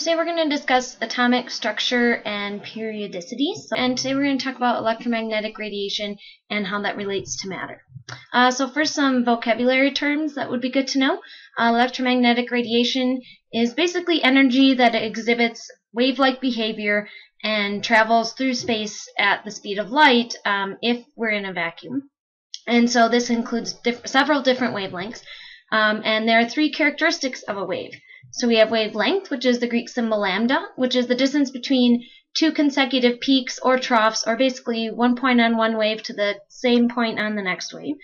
Today we're going to discuss atomic structure and periodicity. So, and today we're going to talk about electromagnetic radiation and how that relates to matter. Uh, so first some vocabulary terms that would be good to know. Uh, electromagnetic radiation is basically energy that exhibits wave-like behavior and travels through space at the speed of light um, if we're in a vacuum. And so this includes diff several different wavelengths. Um, and there are three characteristics of a wave. So we have wavelength, which is the Greek symbol lambda, which is the distance between two consecutive peaks or troughs, or basically one point on one wave to the same point on the next wave.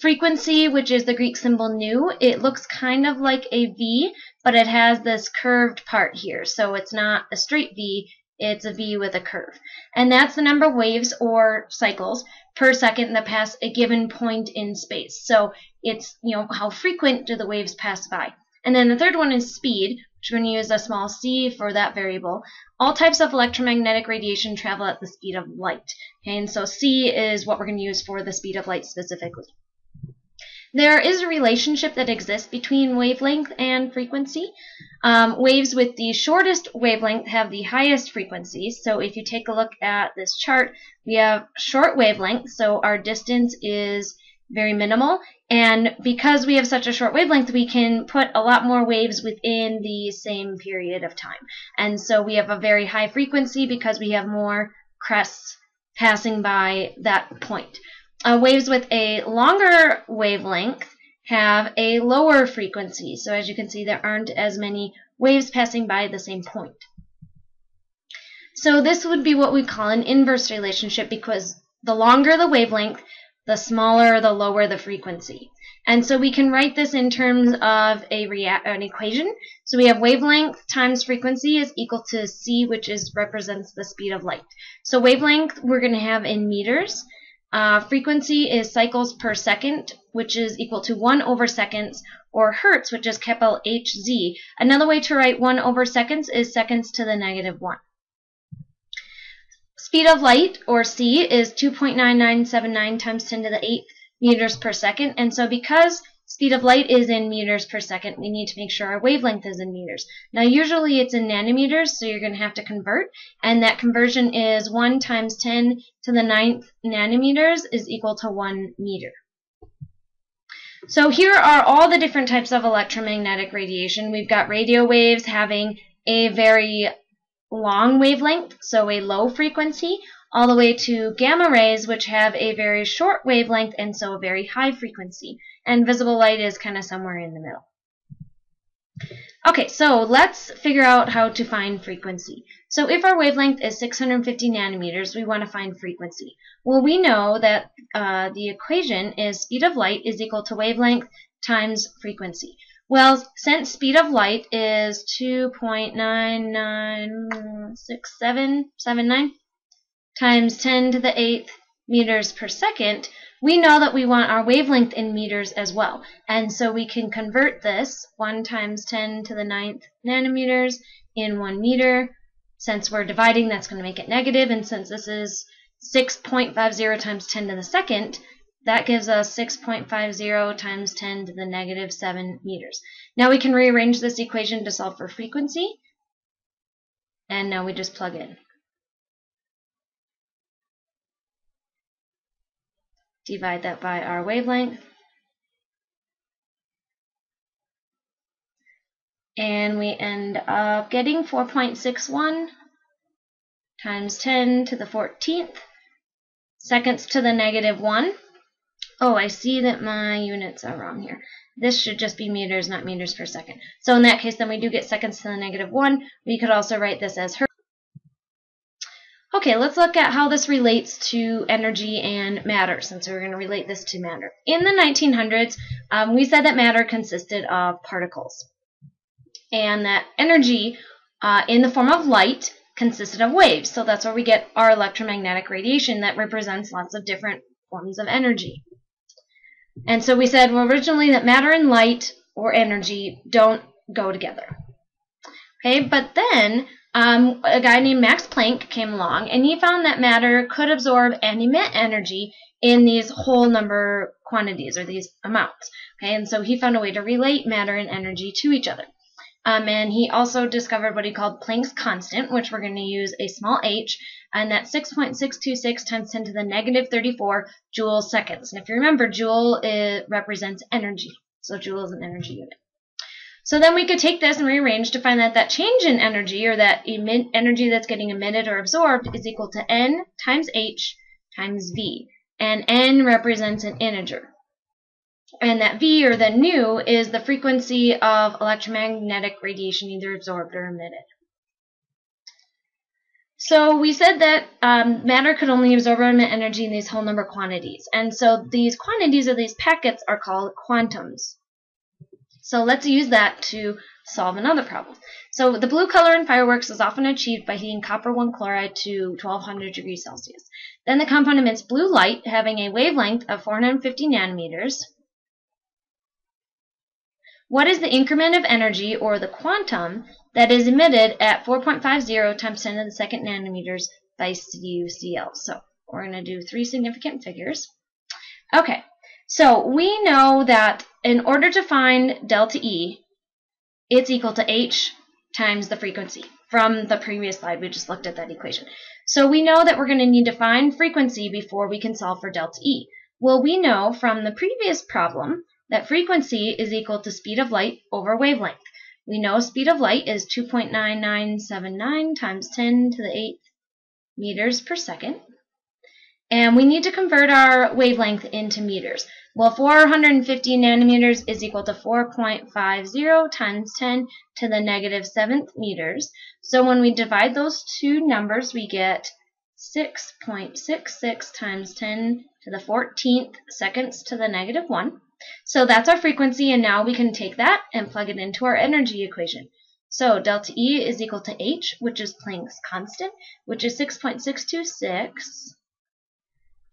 Frequency, which is the Greek symbol nu, it looks kind of like a V, but it has this curved part here. So it's not a straight V, it's a V with a curve. And that's the number of waves or cycles per second that pass a given point in space. So it's, you know, how frequent do the waves pass by. And then the third one is speed, which we're going to use a small c for that variable. All types of electromagnetic radiation travel at the speed of light. Okay, and so c is what we're going to use for the speed of light specifically. There is a relationship that exists between wavelength and frequency. Um, waves with the shortest wavelength have the highest frequency. So if you take a look at this chart, we have short wavelength, so our distance is very minimal. And because we have such a short wavelength, we can put a lot more waves within the same period of time. And so we have a very high frequency because we have more crests passing by that point. Uh, waves with a longer wavelength have a lower frequency. So as you can see, there aren't as many waves passing by the same point. So this would be what we call an inverse relationship because the longer the wavelength, the smaller, the lower the frequency. And so we can write this in terms of a an equation. So we have wavelength times frequency is equal to c, which is represents the speed of light. So wavelength we're going to have in meters. Uh, frequency is cycles per second, which is equal to 1 over seconds, or hertz, which is capital Hz. Another way to write 1 over seconds is seconds to the negative 1. Speed of light, or c, is 2.9979 times 10 to the 8 meters per second. And so because speed of light is in meters per second, we need to make sure our wavelength is in meters. Now usually it's in nanometers, so you're going to have to convert. And that conversion is 1 times 10 to the 9th nanometers is equal to 1 meter. So here are all the different types of electromagnetic radiation. We've got radio waves having a very long wavelength, so a low frequency, all the way to gamma rays, which have a very short wavelength and so a very high frequency. And visible light is kind of somewhere in the middle. Okay, so let's figure out how to find frequency. So if our wavelength is 650 nanometers, we want to find frequency. Well, we know that uh, the equation is speed of light is equal to wavelength times frequency. Well, since speed of light is 2.996779 times 10 to the 8th meters per second, we know that we want our wavelength in meters as well. And so we can convert this 1 times 10 to the 9th nanometers in 1 meter. Since we're dividing, that's going to make it negative, and since this is 6.50 times 10 to the second, that gives us 6.50 times 10 to the negative 7 meters. Now we can rearrange this equation to solve for frequency. And now we just plug in. Divide that by our wavelength. And we end up getting 4.61 times 10 to the 14th seconds to the negative 1 Oh, I see that my units are wrong here. This should just be meters, not meters per second. So in that case, then we do get seconds to the negative 1. We could also write this as hertz. Okay, let's look at how this relates to energy and matter, since we're going to relate this to matter. In the 1900s, um, we said that matter consisted of particles, and that energy uh, in the form of light consisted of waves. So that's where we get our electromagnetic radiation that represents lots of different forms of energy. And so we said well, originally that matter and light or energy don't go together. Okay, but then um, a guy named Max Planck came along and he found that matter could absorb and emit energy in these whole number quantities or these amounts. Okay, and so he found a way to relate matter and energy to each other. Um, and he also discovered what he called Planck's constant, which we're going to use a small h, and that's 6.626 times 10 to the negative 34 joule seconds. And if you remember, joule represents energy. So joule is an energy unit. So then we could take this and rearrange to find that that change in energy, or that energy that's getting emitted or absorbed, is equal to n times h times v. And n represents an integer. And that V, or the nu, is the frequency of electromagnetic radiation either absorbed or emitted. So we said that um, matter could only absorb energy in these whole number quantities. And so these quantities or these packets are called quantums. So let's use that to solve another problem. So the blue color in fireworks is often achieved by heating copper 1 chloride to 1200 degrees Celsius. Then the compound emits blue light having a wavelength of 450 nanometers what is the increment of energy, or the quantum, that is emitted at 4.50 times 10 to the second nanometers by CuCl? So we're going to do three significant figures. Okay, so we know that in order to find delta E, it's equal to h times the frequency. From the previous slide, we just looked at that equation. So we know that we're going to need to find frequency before we can solve for delta E. Well, we know from the previous problem that frequency is equal to speed of light over wavelength. We know speed of light is 2.9979 times 10 to the 8th meters per second. And we need to convert our wavelength into meters. Well, 450 nanometers is equal to 4.50 times 10 to the negative 7th meters. So when we divide those two numbers, we get 6.66 times 10 to the 14th seconds to the negative 1. So that's our frequency, and now we can take that and plug it into our energy equation. So delta E is equal to H, which is Planck's constant, which is 6.626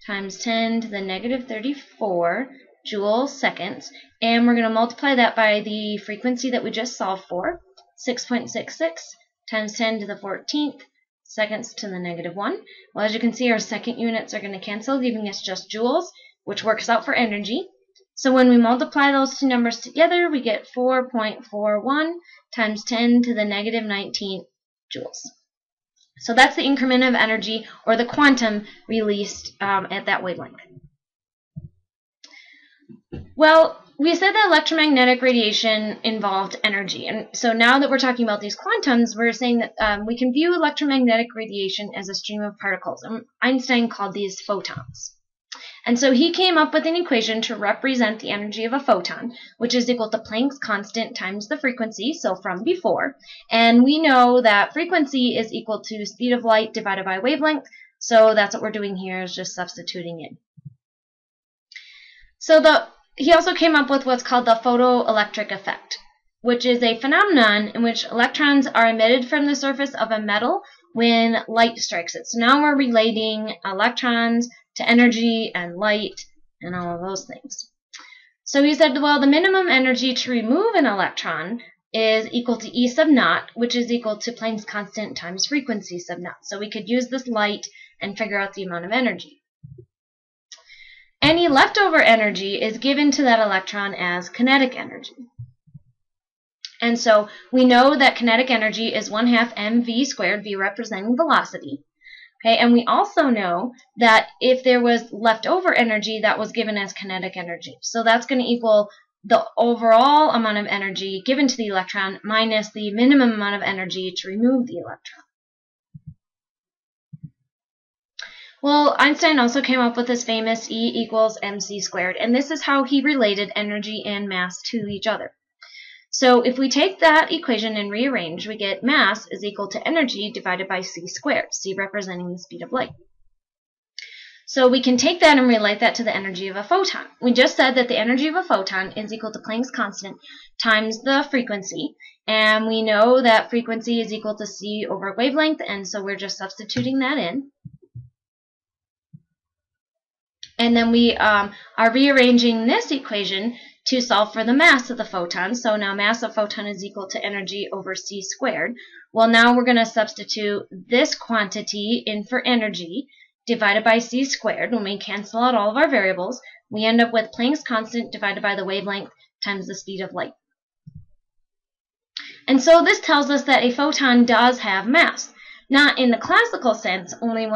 times 10 to the negative 34 joule seconds. And we're going to multiply that by the frequency that we just solved for, 6.66 times 10 to the 14th seconds to the negative 1. Well, as you can see, our second units are going to cancel, giving us just joules, which works out for energy. So when we multiply those two numbers together, we get 4.41 times 10 to the negative 19 joules. So that's the increment of energy, or the quantum, released um, at that wavelength. Well, we said that electromagnetic radiation involved energy. And so now that we're talking about these quantums, we're saying that um, we can view electromagnetic radiation as a stream of particles. And Einstein called these photons. And so he came up with an equation to represent the energy of a photon, which is equal to Planck's constant times the frequency, so from before. And we know that frequency is equal to speed of light divided by wavelength, so that's what we're doing here is just substituting in. So the he also came up with what's called the photoelectric effect, which is a phenomenon in which electrons are emitted from the surface of a metal when light strikes it. So now we're relating electrons to energy and light and all of those things. So he said, well, the minimum energy to remove an electron is equal to E sub naught, which is equal to Planck's constant times frequency sub naught. So we could use this light and figure out the amount of energy. Any leftover energy is given to that electron as kinetic energy. And so we know that kinetic energy is 1 half mv squared, v representing velocity. Okay, and we also know that if there was leftover energy, that was given as kinetic energy. So that's going to equal the overall amount of energy given to the electron minus the minimum amount of energy to remove the electron. Well, Einstein also came up with this famous E equals mc squared, and this is how he related energy and mass to each other. So if we take that equation and rearrange, we get mass is equal to energy divided by c squared, c representing the speed of light. So we can take that and relate that to the energy of a photon. We just said that the energy of a photon is equal to Planck's constant times the frequency, and we know that frequency is equal to c over wavelength, and so we're just substituting that in. And then we um, are rearranging this equation to solve for the mass of the photon. So now mass of photon is equal to energy over c squared. Well, now we're going to substitute this quantity in for energy divided by c squared. When we cancel out all of our variables, we end up with Planck's constant divided by the wavelength times the speed of light. And so this tells us that a photon does have mass. Not in the classical sense, only,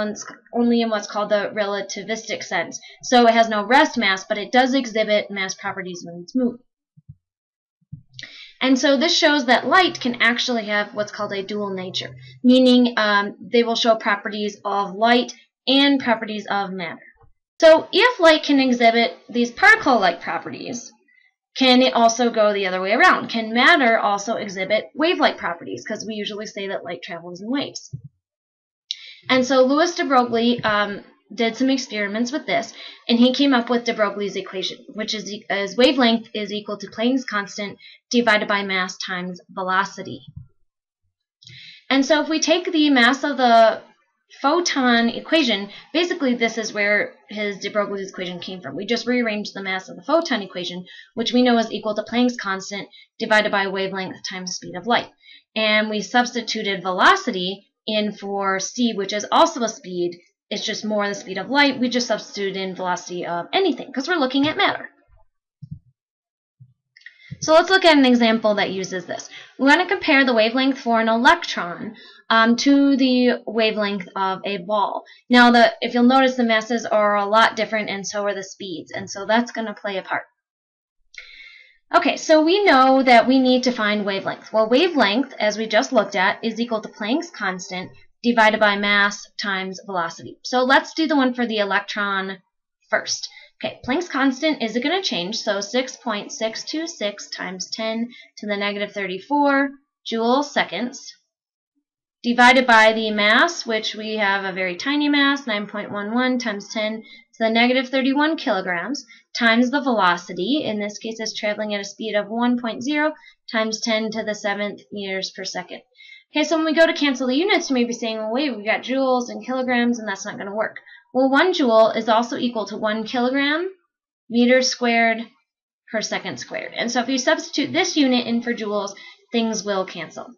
only in what's called the relativistic sense. So it has no rest mass, but it does exhibit mass properties when it's moving. And so this shows that light can actually have what's called a dual nature, meaning um, they will show properties of light and properties of matter. So if light can exhibit these particle-like properties, can it also go the other way around? Can matter also exhibit wave-like properties? Because we usually say that light travels in waves. And so Louis de Broglie um, did some experiments with this, and he came up with de Broglie's equation, which is as wavelength is equal to Planck's constant divided by mass times velocity. And so if we take the mass of the photon equation, basically this is where his de Broglie's equation came from. We just rearranged the mass of the photon equation, which we know is equal to Planck's constant divided by wavelength times speed of light. And we substituted velocity in for c, which is also a speed. It's just more the speed of light. We just substituted in velocity of anything because we're looking at matter. So let's look at an example that uses this. We want to compare the wavelength for an electron um, to the wavelength of a ball. Now, the, if you'll notice, the masses are a lot different, and so are the speeds, and so that's going to play a part. Okay, so we know that we need to find wavelength. Well, wavelength, as we just looked at, is equal to Planck's constant divided by mass times velocity. So let's do the one for the electron first. Okay, Planck's constant isn't going to change, so 6.626 times 10 to the negative 34 joule seconds divided by the mass, which we have a very tiny mass, 9.11 times 10 to the negative 31 kilograms, times the velocity. In this case, it's traveling at a speed of 1.0 times 10 to the 7th meters per second. Okay, so when we go to cancel the units, you may be saying, well, wait, we got joules and kilograms, and that's not going to work. Well, 1 joule is also equal to 1 kilogram meters squared per second squared. And so if you substitute this unit in for joules, things will cancel.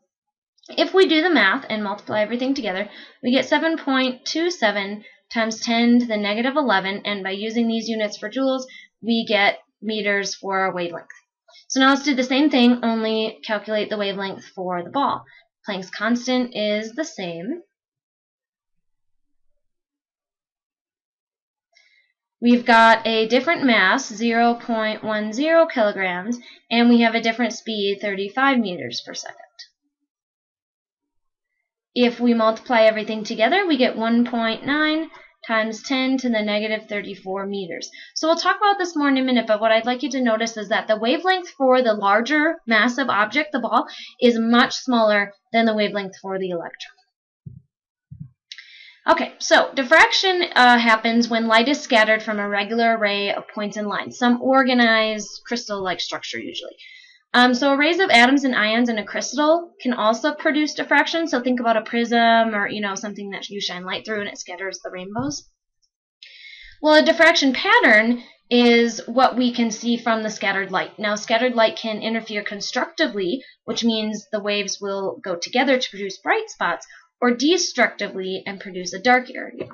If we do the math and multiply everything together, we get 7.27 times 10 to the negative 11, and by using these units for joules, we get meters for our wavelength. So now let's do the same thing, only calculate the wavelength for the ball. Planck's constant is the same. We've got a different mass, 0.10 kilograms, and we have a different speed, 35 meters per second. If we multiply everything together, we get 1.9 times 10 to the negative 34 meters. So we'll talk about this more in a minute, but what I'd like you to notice is that the wavelength for the larger massive object, the ball, is much smaller than the wavelength for the electron. Okay, so diffraction uh, happens when light is scattered from a regular array of points and lines, some organized crystal-like structure usually. Um, so arrays of atoms and ions in a crystal can also produce diffraction. So think about a prism or you know something that you shine light through and it scatters the rainbows. Well, a diffraction pattern is what we can see from the scattered light. Now, scattered light can interfere constructively, which means the waves will go together to produce bright spots, or destructively and produce a dark area.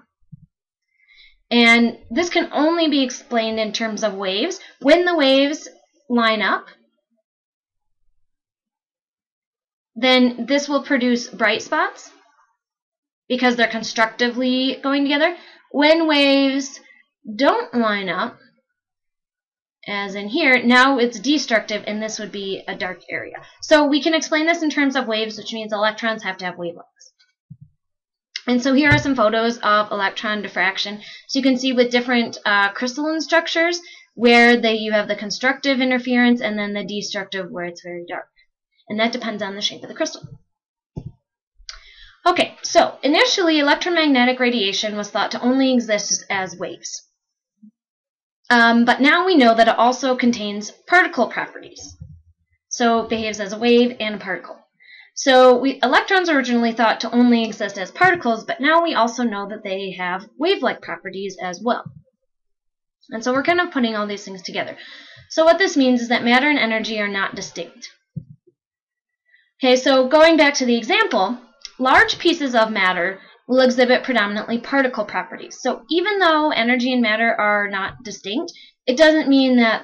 And this can only be explained in terms of waves. When the waves line up, then this will produce bright spots because they're constructively going together. When waves don't line up, as in here, now it's destructive and this would be a dark area. So we can explain this in terms of waves, which means electrons have to have wavelengths. And so here are some photos of electron diffraction. So you can see with different uh, crystalline structures where they, you have the constructive interference and then the destructive where it's very dark and that depends on the shape of the crystal. Okay, so initially electromagnetic radiation was thought to only exist as waves. Um, but now we know that it also contains particle properties. So it behaves as a wave and a particle. So we, electrons originally thought to only exist as particles, but now we also know that they have wave-like properties as well. And so we're kind of putting all these things together. So what this means is that matter and energy are not distinct. Okay, so going back to the example, large pieces of matter will exhibit predominantly particle properties. So even though energy and matter are not distinct, it doesn't mean that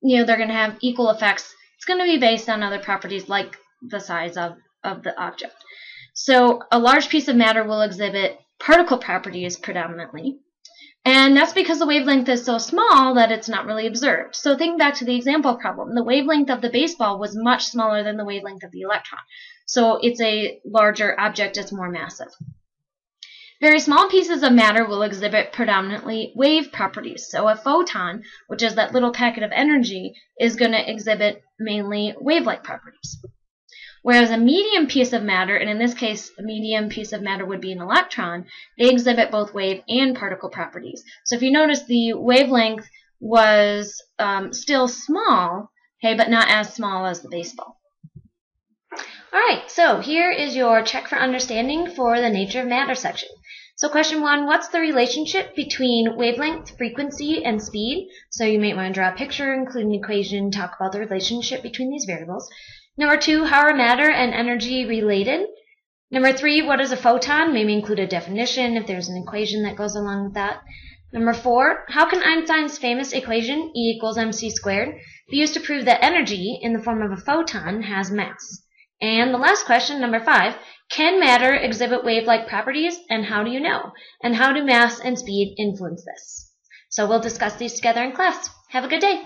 you know they're going to have equal effects. It's going to be based on other properties like the size of, of the object. So a large piece of matter will exhibit particle properties predominantly. And that's because the wavelength is so small that it's not really observed. So think back to the example problem. The wavelength of the baseball was much smaller than the wavelength of the electron. So it's a larger object, it's more massive. Very small pieces of matter will exhibit predominantly wave properties. So a photon, which is that little packet of energy, is going to exhibit mainly wave-like properties. Whereas a medium piece of matter, and in this case, a medium piece of matter would be an electron, they exhibit both wave and particle properties. So if you notice, the wavelength was um, still small, okay, but not as small as the baseball. All right, so here is your check for understanding for the nature of matter section. So question one, what's the relationship between wavelength, frequency, and speed? So you might want to draw a picture, include an equation, talk about the relationship between these variables. Number two, how are matter and energy related? Number three, what is a photon? Maybe include a definition if there's an equation that goes along with that. Number four, how can Einstein's famous equation, E equals mc squared, be used to prove that energy in the form of a photon has mass? And the last question, number five, can matter exhibit wave-like properties, and how do you know? And how do mass and speed influence this? So we'll discuss these together in class. Have a good day.